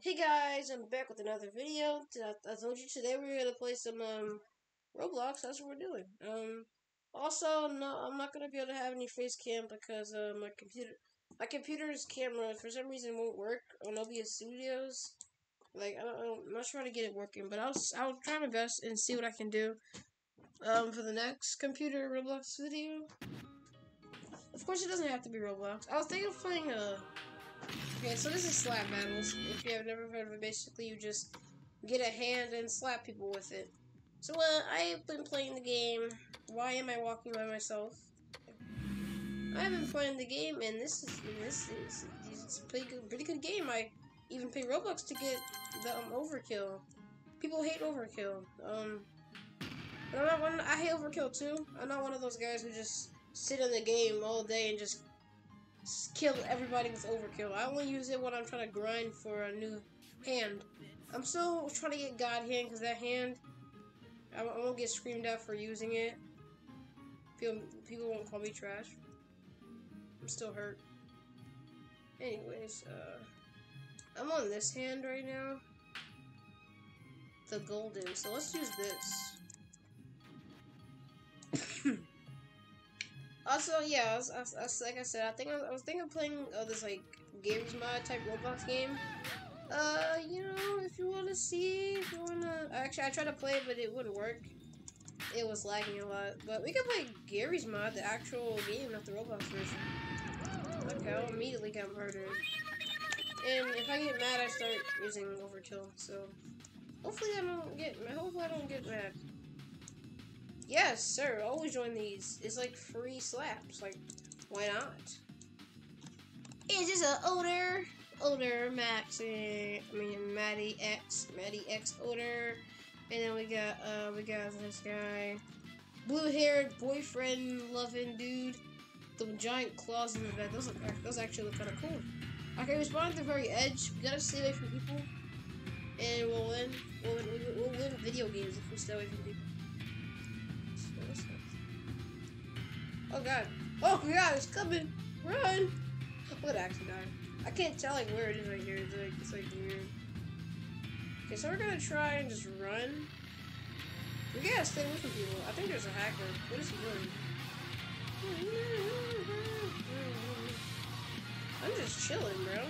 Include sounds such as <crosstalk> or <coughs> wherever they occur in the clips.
Hey guys, I'm back with another video. I told you today we are gonna play some um Roblox. That's what we're doing. Um, also, no, I'm not gonna be able to have any face cam because uh, my computer, my computer's camera for some reason won't work on OBS Studios. Like I don't, I'm not sure how to get it working, but I'll I'll try my best and see what I can do. Um, for the next computer Roblox video. Of course, it doesn't have to be Roblox. I was thinking of playing a. Uh, Okay, so this is slap battles. If you have never heard of it, basically you just get a hand and slap people with it. So, uh, I've been playing the game. Why am I walking by myself? I've been playing the game, and this is this is it's a pretty good, pretty good game. I even pay Robux to get the um, overkill. People hate overkill. Um, but I'm not one. I hate overkill too. I'm not one of those guys who just sit in the game all day and just kill everybody with overkill. I only use it when I'm trying to grind for a new hand. I'm still trying to get God hand because that hand, I, won't get screamed at for using it. People, people won't call me trash. I'm still hurt. Anyways, uh, I'm on this hand right now. The golden. So let's use this. <coughs> <laughs> Also, yeah, I was, I was, I was, like I said, I think I was, thinking of playing uh, this like Garry's Mod type Roblox game. Uh, you know, if you want to see, if you want to, actually, I tried to play but it wouldn't work. It was lagging a lot, but we can play Garry's Mod, the actual game, not the Roblox version. Okay, I'll immediately get murdered. And if I get mad, I start using Overkill. So hopefully I don't get, hopefully I don't get mad. Yes, sir. Always join these. It's like free slaps. Like, why not? It's just an older, older Max. I mean, Maddie X, Maddie X older. And then we got, uh, we got this guy, blue-haired boyfriend loving dude. The giant claws in the bed. Those look, those actually look kind of cool. Okay, we spawned at the very edge. We gotta stay away from people, and we'll win. We'll win, we'll win video games if we stay away from people. Oh god. Oh god, it's coming. Run. What actually died? I can't tell like where it is right here. It's like it's like weird. Okay, so we're gonna try and just run. We gotta stay away from people. I think there's a hacker. What is he doing? I'm just chilling, bro.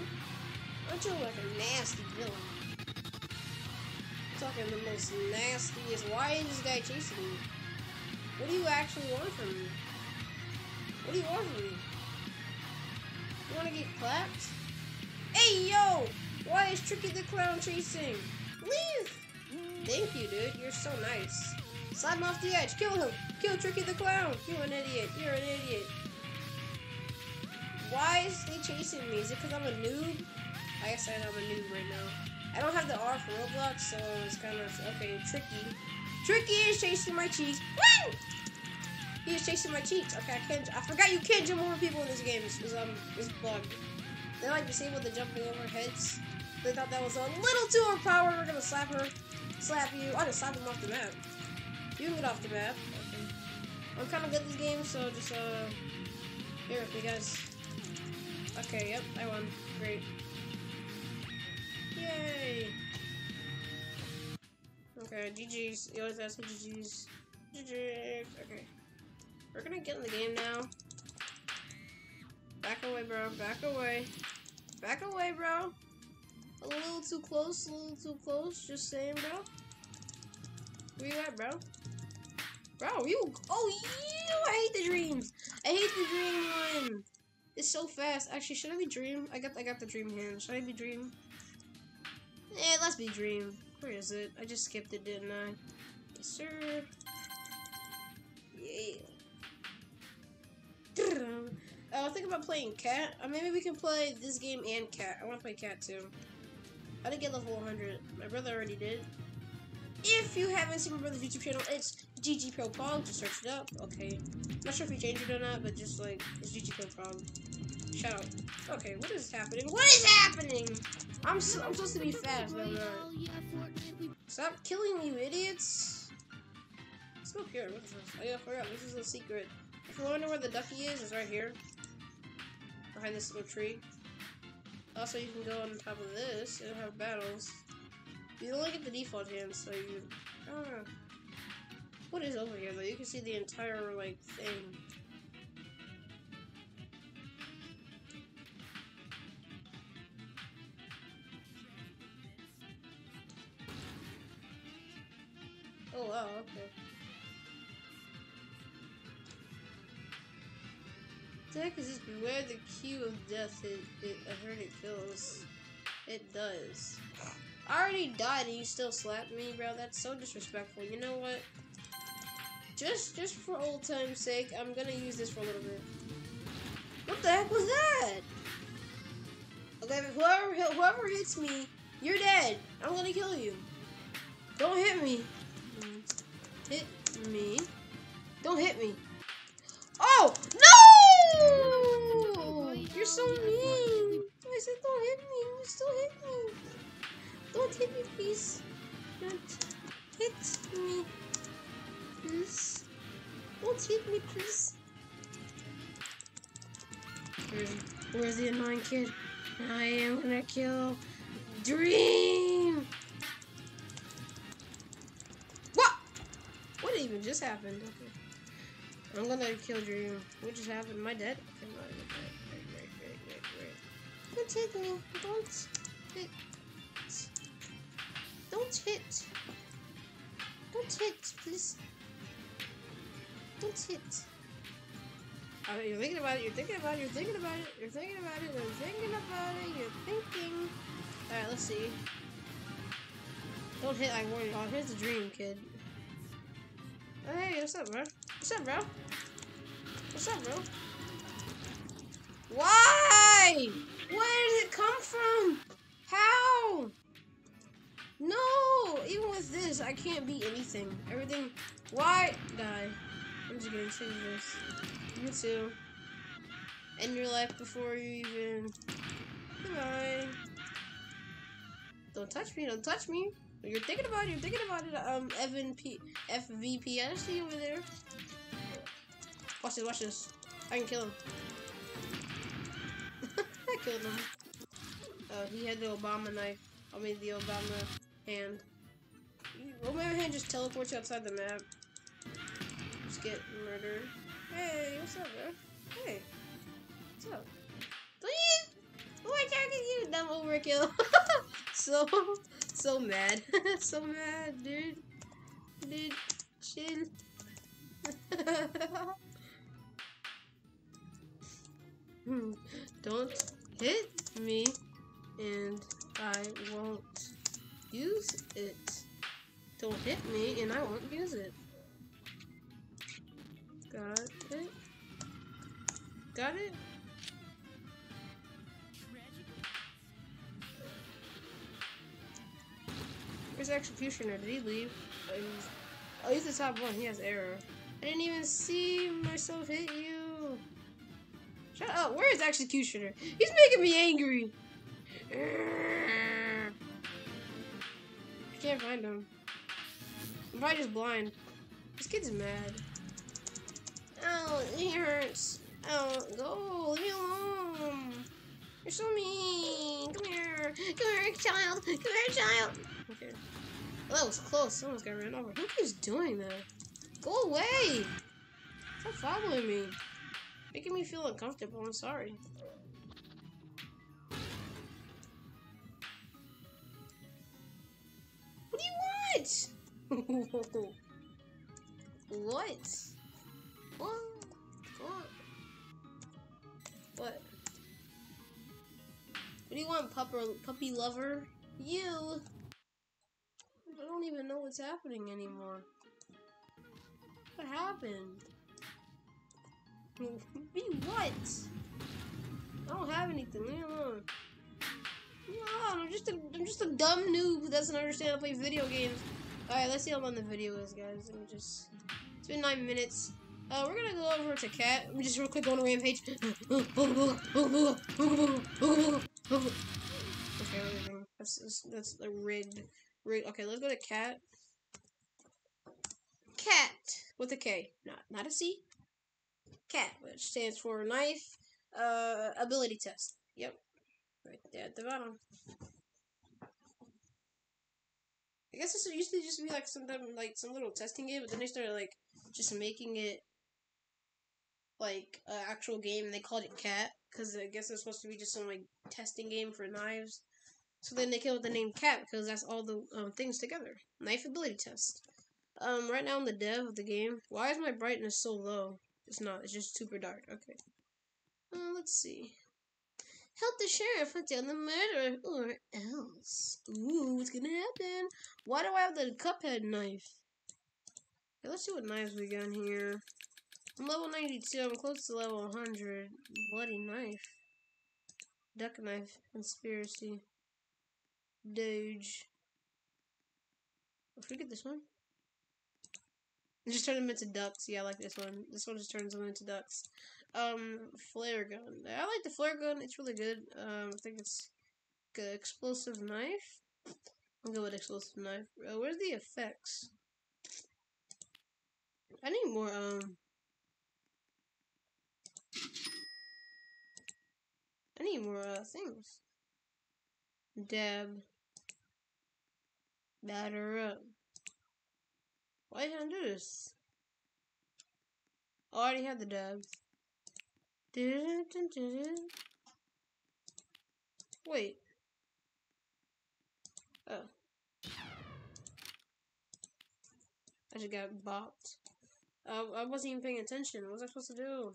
I'm chilling like a nasty villain. I'm talking the most nastiest. Why is this guy chasing me? What do you actually want from me? What do you want from me? You wanna get clapped? Hey, yo! Why is Tricky the Clown chasing? Leave! Thank you, dude. You're so nice. Slide him off the edge. Kill him. Kill Tricky the Clown. You're an idiot. You're an idiot. Why is he chasing me? Is it because I'm a noob? I guess I'm a noob right now. I don't have the R for Roblox, so it's kind of... Okay, Tricky. Tricky is chasing my cheese. Woo! He was chasing my cheeks. Okay, I can't. I forgot you can't jump over people in this game. It's, um, it's bugged. They like disable the jumping over heads. They thought that was a little too overpowered. We're gonna slap her, slap you. I just slap him off the map. You can get off the map. Okay. I'm kind of good at this game, so just uh, here with me, guys. Okay, yep, I won. Great. Yay! Okay, GG's. You always ask me GG's. GG's. Okay. We're gonna get in the game now. Back away, bro. Back away. Back away, bro. A little too close, a little too close. Just saying, bro. Where you at, bro? Bro, you. Oh, you. I hate the dreams. I hate the dream one. It's so fast. Actually, should I be dream? I got, I got the dream hand. Should I be dream? Yeah, let's be dream. Where is it? I just skipped it, didn't I? Yes, sir. Yeah. I was thinking about playing Kat. Or maybe we can play this game and Kat. I want to play Kat too. I didn't get level 100. My brother already did. If you haven't seen my brother's YouTube channel, it's GG Pro Pog. Just search it up. Okay. Not sure if he changed it or not, but just like it's GG Pro Pog. Shout out. Okay, what is happening? What is happening? I'm so, I'm supposed to be fast. No, no. Stop killing you idiots. Let's go here. What is this? Oh yeah, I forgot. This is a secret. If you wonder where the ducky is, it's right here. Behind this little tree. Also, you can go on top of this and have battles. You only get the default hands, so you. I don't know. What is over here, though? You can see the entire, like, thing. Heck is this? Beware the cue of death. It, it, I heard it kills. It does. I already died and you still slapped me, bro. That's so disrespectful. You know what? Just, just for old time's sake, I'm gonna use this for a little bit. What the heck was that? Okay, whoever whoever hits me, you're dead. I'm gonna kill you. Don't hit me. Hit me. Don't hit me. Oh no! You're so mean. I said don't hit me. You still hit me. Don't hit me, please. Don't hit me, please. Don't hit me, please. Where's, where's the annoying kid? I am gonna kill Dream. What? What even just happened? Okay. I'm gonna kill Dream. What just happened? Am I dead? Okay, I'm not dead. Don't hit me. Don't hit. Don't hit. Don't hit, please. Don't hit. Uh, you're thinking about it, you're thinking about it, you're thinking about it, you're thinking about it, you're thinking about it, you're thinking. Alright, let's see. Don't hit like warning. Oh, here's the dream, kid. Oh, hey, what's up, bro? What's up, bro? What's up, bro? Why? Where did it come from? How? No! Even with this, I can't beat anything. Everything. Why? Die. I'm just gonna change this. You too. End your life before you even. Goodbye. Don't touch me. Don't touch me. You're thinking about it. You're thinking about it. Um, Evan P. FVP. I see you over there. Watch this. Watch this. I can kill him. <laughs> I killed him. Oh, he had the Obama knife. I mean, the Obama hand. Obama hand just teleports you outside the map. Just get murdered. Hey, what's up, bro? Hey, what's up? Please! Who attacking you? Dumb overkill. <laughs> so, so mad. <laughs> so mad, dude. Dude, chill. Hmm. don't hit me and I won't use it. Don't hit me and I won't use it. Got it? Got it? Where's Executioner? Did he leave? Oh, he's, oh, he's the top one. He has arrow. I didn't even see myself hit you. Shut up. Where is Executioner? He's making me angry. I can't find him. I'm probably just blind. This kid's mad. Oh, it hurts. Oh, go. Leave me alone. You're so mean. Come here. Come here, child. Come here, child. Okay. Well, that was close. Someone's got ran over. Who keeps doing that? Go away. Stop following me. Making me feel uncomfortable. I'm sorry. What do you want? <laughs> what? What? What? What? Do you want, pupper, puppy lover? You! I don't even know what's happening anymore. What happened? Me what? I don't have anything. Leave me alone. Alone. I'm just a I'm just a dumb noob who doesn't understand how to play video games. Alright, let's see how long the video is, guys. Let me just It's been nine minutes. Uh, we're gonna go over to Kat. Let me just real quick go on a rampage. okay. That's, that's the red red okay, let's go to Kat. Kat with a K. Not not a C. KAT, which stands for Knife uh, Ability Test. Yep. Right there at the bottom. I guess this used to just be like some like some little testing game, but then they started like just making it like an actual game. And they called it Kat because I guess it's supposed to be just some like testing game for knives. So then they came up with the name Kat because that's all the um, things together. Knife ability test. Um, right now I'm the dev of the game. Why is my brightness so low? It's not. It's just super dark. Okay. Uh, let's see. Help the sheriff hunt down the murderer, or else. Ooh, what's gonna happen? Why do I have the cuphead knife? Okay, let's see what knives we got here. I'm level 92. I'm close to level 100. Bloody knife. Duck knife. Conspiracy. Doge. If we get this one. Just turn them into ducks. Yeah, I like this one. This one just turns them into ducks. Um, flare gun. I like the flare gun. It's really good. Um, I think it's good. Explosive knife. I'll go with explosive knife. Uh, where's the effects? I need more, um... I need more, uh, things. Dab. Batter up. Why can't I do this? I already have the dabs. Wait. Oh. I just got bopped. I wasn't even paying attention. What was I supposed to do?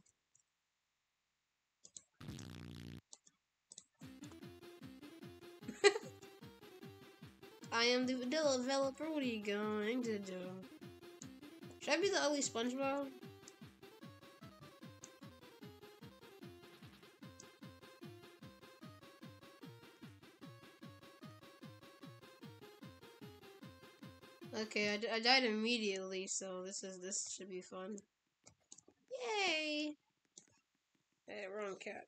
<laughs> I am the developer. What are you going to do? Should I be the ugly SpongeBob? Okay, I, I died immediately, so this is this should be fun. Yay! Hey, wrong cat.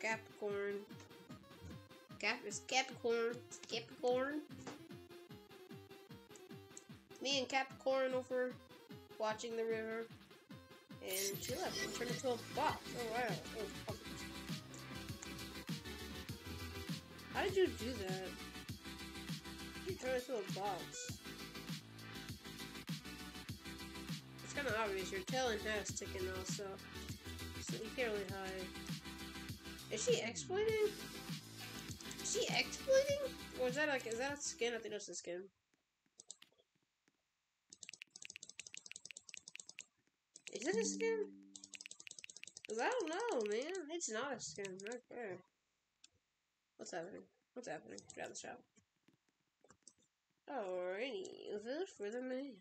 Capricorn. Cap is Capricorn. Capricorn. Me and Capricorn over watching the river. And she left and turned into a box. Oh wow. Oh, How did you do that? You turn into a box. It's kind of obvious. Your tail and head is sticking out, so, you can't really hide. Is she exploiting? Is she exploiting? Or is that like, is that skin? I think that's a skin. Is it a skin? Cause I don't know, man. It's not a skin. Okay. What's happening? What's happening? Grab the shop. Alrighty. Food for the man.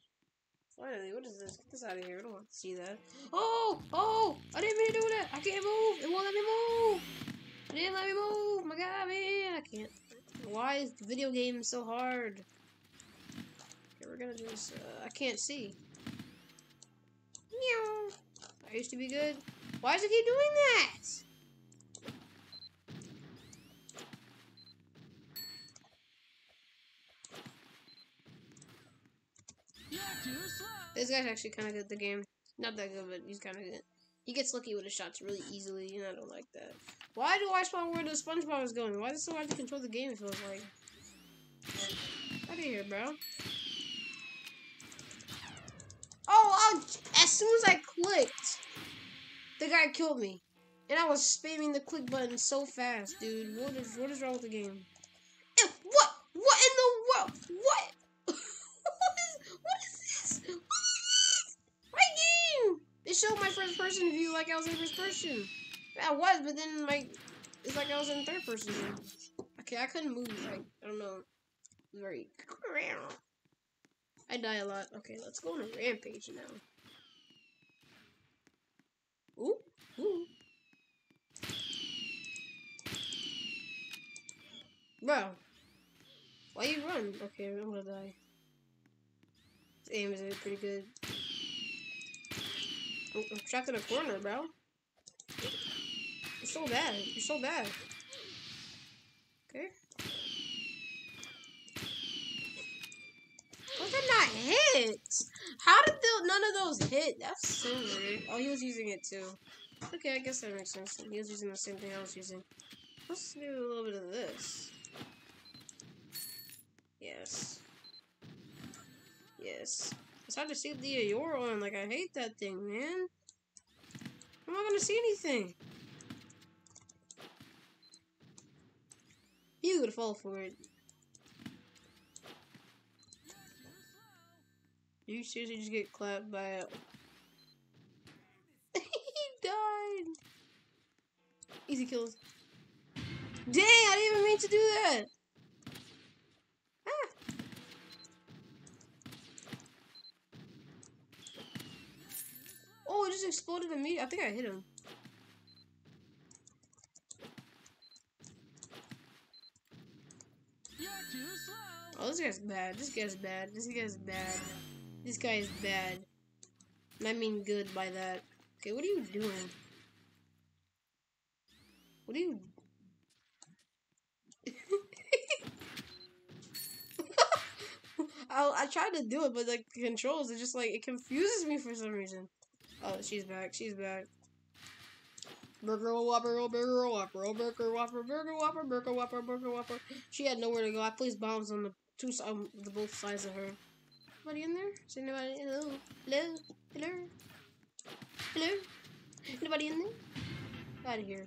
Finally, what is this? Get this out of here. I don't want to see that. Oh! Oh! I didn't mean to do that! I can't move! It won't let me move! It didn't let me move! My god, man! I can't. Why is the video game so hard? Okay, we're gonna do this. Uh, I can't see. Meow! I used to be good. Why does it keep doing that? This guy's actually kind of good at the game. Not that good, but he's kind of good. He gets lucky with his shots really easily, and I don't like that. Why do I spawn where the SpongeBob is going? Why is it so hard to control the game, it feels like? Out of here, bro. Oh, I'll, as soon as I clicked, the guy killed me. And I was spamming the click button so fast, dude. What is, what is wrong with the game? What? What in the world? What? Showed my first person view like I was in first person. I was, but then like it's like I was in third person view. Okay, I couldn't move. Like I don't know. Very. I die a lot. Okay, let's go on a rampage now. Ooh, ooh. Bro, why you run? Okay, I'm gonna die. His aim is pretty good. I'm trapped in a corner, bro. You're so bad. You're so bad. Okay. Did that not hit? How did the, none of those hit? That's so weird. Oh, he was using it too. Okay, I guess that makes sense. He was using the same thing I was using. Let's do a little bit of this. Yes. Yes. It's hard to see the Aurora on. Like, I hate that thing, man. I'm not gonna see anything. Fall for it. You seriously just get clapped by a... <laughs> he died! Easy kills. Dang, I didn't even mean to do that! Ah! Oh, it just exploded at me. I think I hit him. Oh, this guy's bad. This guy's bad. This guy's bad. This guy is bad. And I mean good by that. Okay, what are you doing? What are you... <laughs> I, I tried to do it, but like the controls, it just like, it confuses me for some reason. Oh, she's back. She's back. Burger Whopper, Burger Whopper, Burger Whopper, Burger Whopper, Burger Whopper, Burger Whopper. She had nowhere to go. I placed bombs on the two um, the both sides of her. Anybody in there? Is anybody? Hello, hello, hello, hello. Anybody in there? Out of here.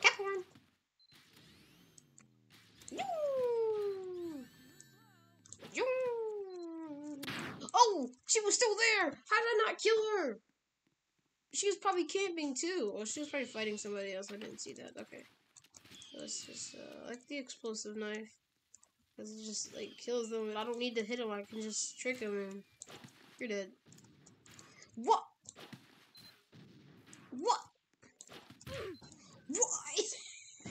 Capricorn. Oh, she was still there. How did I not kill her? She was probably camping too. Or she was probably fighting somebody else. I didn't see that. Okay. Let's just, uh, like the explosive knife. Because it just, like, kills them. I don't need to hit them. I can just trick them and you're dead. What? What? What? <laughs>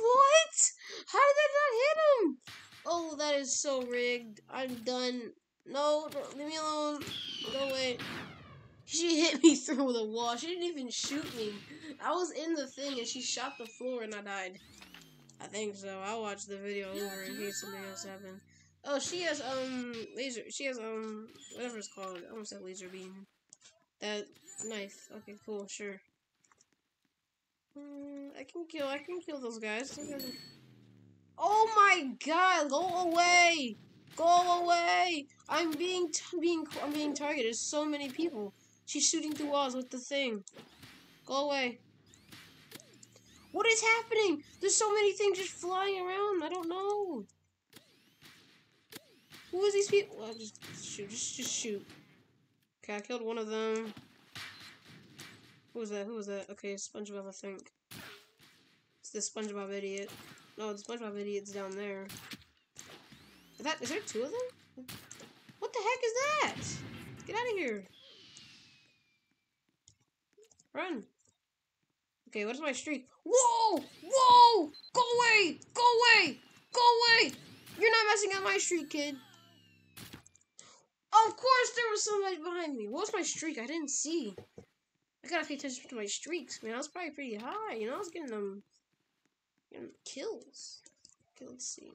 what? How did that not hit him? Oh, that is so rigged. I'm done. No, don't leave me alone. Go away. She hit me <laughs> through the wall. She didn't even shoot me. I was in the thing and she shot the floor and I died. I think so. I'll watch the video over in case something else happened. Oh, she has, um, laser, she has, um, whatever it's called. I almost said laser beam. That knife. Okay, cool, sure. Mm, I can kill, I can kill those guys. Oh my god, go away! Go away! I'm being, being, I'm being targeted. So many people. She's shooting through walls with the thing. Go away. What is happening? There's so many things just flying around. I don't know. Who is these people? Well, just shoot. Just, just shoot. Okay, I killed one of them. Who was that? Who was that? Okay, SpongeBob, I think. It's the SpongeBob idiot. No, the SpongeBob idiot's down there. Is that? Is there two of them? What the heck is that? Get out of here. Run. Okay, what's my streak? Whoa! Whoa! Go away! Go away! Go away! You're not messing up my streak, kid. Of course there was somebody behind me. What was my streak? I didn't see. I gotta pay attention to my streaks, man. I was probably pretty high, you know? I was getting them, getting kills. Okay, let's see.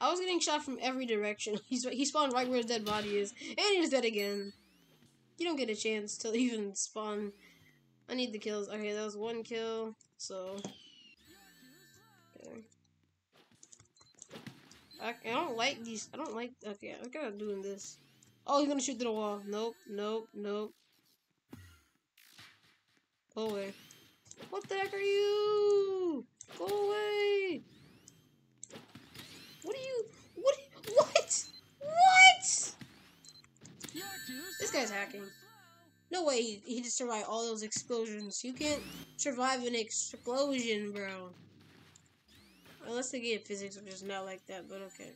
I was getting shot from every direction. <laughs> He's he spawned right where his dead body is, and he's dead again. You don't get a chance to <laughs> even spawn. I need the kills. Okay, that was one kill. So. Okay. I, I don't like these. I don't like. Okay, I gotta doing this. Oh, he's gonna shoot through the wall. Nope, nope, nope. Go away. What the heck are you? Go away. What are you? What? What? What? This guy's hacking. No way he, he just survived all those explosions. You can't survive an explosion, bro. Unless they get physics, which is not like that, but okay.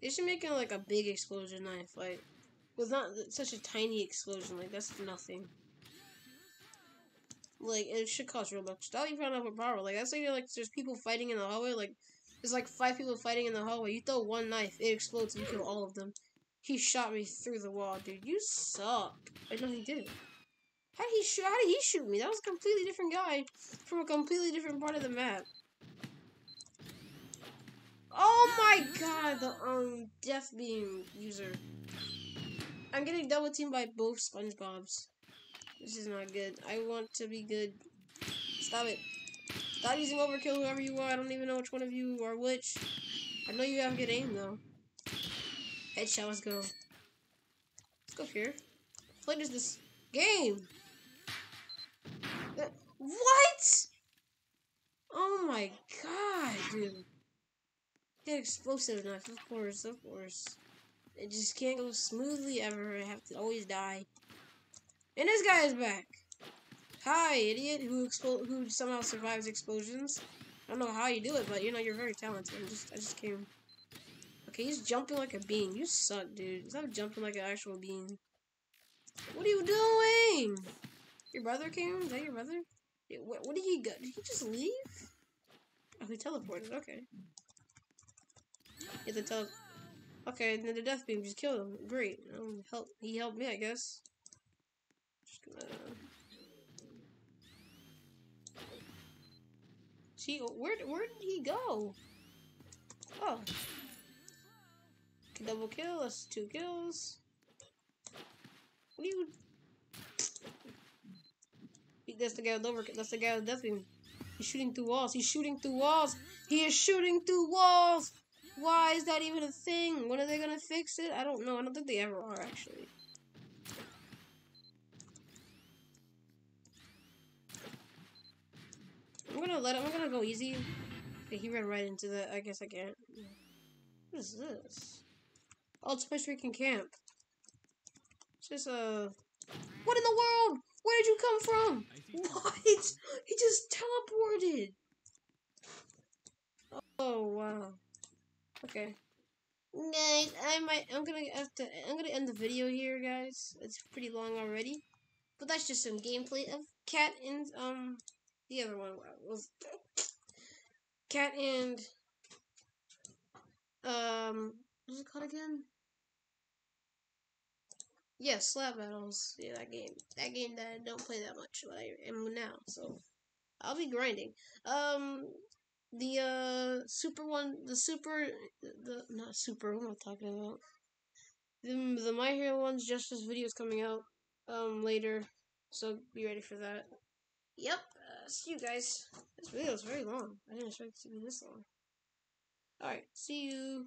They should make it like a big explosion knife, like, with not such a tiny explosion, like, that's nothing. Like, it should cost Robux. That'll even run out of power. Like, that's like, like, there's people fighting in the hallway, like, There's like five people fighting in the hallway. You throw one knife, it explodes, and you kill all of them. He shot me through the wall, dude. You suck. I know he did. How did he shoot? How did he shoot me? That was a completely different guy from a completely different part of the map. Oh my god, the um death beam user. I'm getting double teamed by both SpongeBob's. This is not good. I want to be good. Stop it. Stop using overkill whoever you are. I don't even know which one of you are which. I know you have good aim though. Headshot, let's go. Let's go here. What is this game? What? Oh my god, dude. Get explosive knife, of course, of course. It just can't go smoothly ever. I have to always die. And this guy is back. Hi, idiot, who who somehow survives explosions. I don't know how you do it, but you know you're very talented. I just I just came. Okay, he's jumping like a bean. You suck, dude. Stop jumping like an actual bean. What are you doing? Your brother came? Is that your brother? What, what did he go? Did he just leave? Oh, he teleported. Okay. Get the tele. Okay, then the death beam just killed him. Great. Um, help. He helped me, I guess. Just where where did he go? Oh. Double kill. That's two kills. What are you? That's the guy with over. That's the guy with death beam. He's shooting through walls. He's shooting through walls. He is shooting through walls. Why is that even a thing? When are they gonna fix it? I don't know. I don't think they ever are, actually. I'm gonna let him, I'm gonna go easy. Okay, he ran right into the, I guess I can't. What is this? My freaking camp. It's just, uh, what in the world? Where did you come from? What? He just teleported. Oh, wow. Okay. Guys, I might I'm gonna have to I'm gonna end the video here, guys. It's pretty long already. But that's just some gameplay of Kat and um the other one was Kat and um what's it called again? Yeah, slap battles. Yeah, that game. That game that I don't play that much, but I am now, so I'll be grinding. Um the uh super one the super the not super what am I talking about the, the My Hero one's Justice video is coming out um later so be ready for that yep see you guys. This video is very long. I didn't expect it to be this long. Alright see you